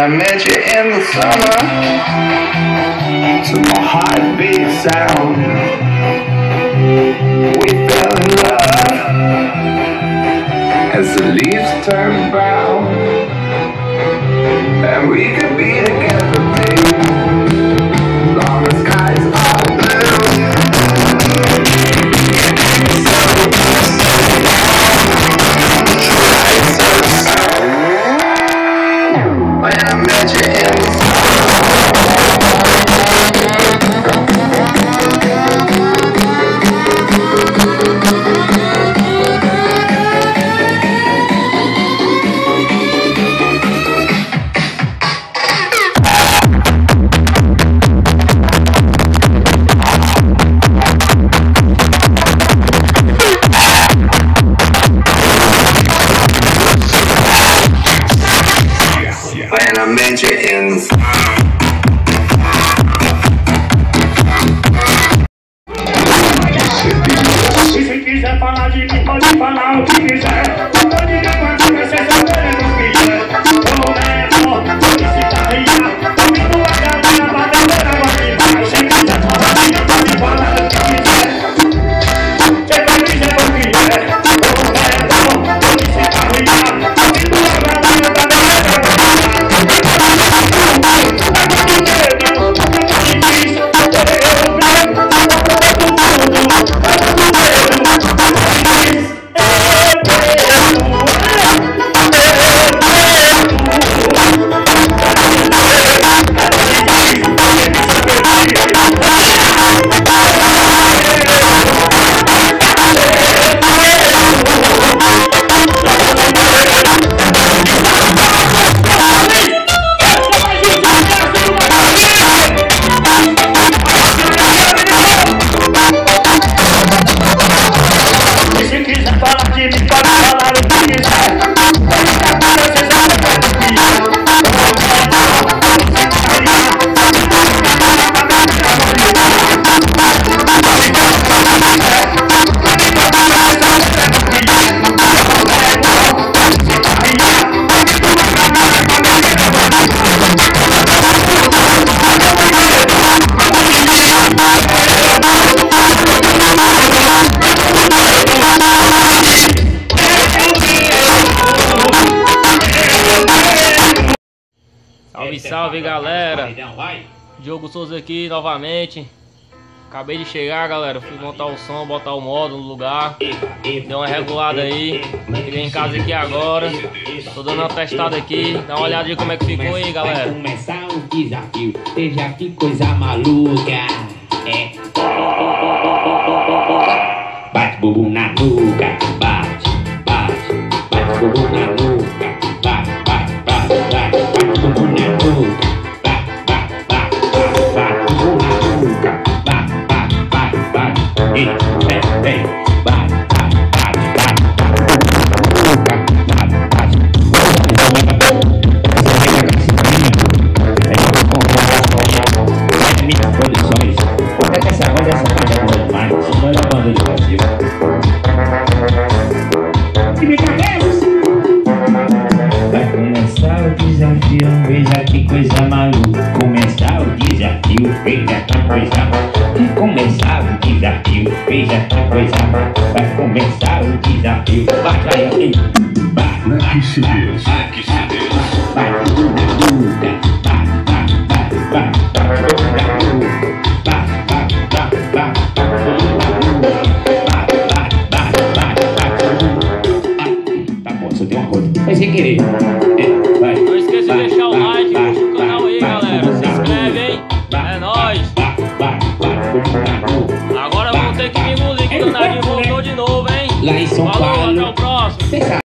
I met you in the summer, to my heartbeat sound, we fell in love. As the leaves turn brown, and we could be together, and a major in. If it is a party, people, people, people, people, people, people, people, people, people, people, Salve, salve galera! Diogo Souza aqui novamente. Acabei de chegar, galera. Fui montar o som, botar o modo no lugar. Deu uma regulada aí. Cheguei em casa aqui agora. Tô dando uma testada aqui. Dá uma olhada de como é que ficou aí, Vai galera. começar o desafio. Veja que coisa maluca. É. Bate bumbum na nuca. Que coisa maluca. Começar o desafio, veja que coisa começar o desafio, veja que coisa Vai começar o desafio, vai, vai, vai. Vai, vai, vai, vai. Lá em São Falou, Paulo. até o próximo. Cê sabe.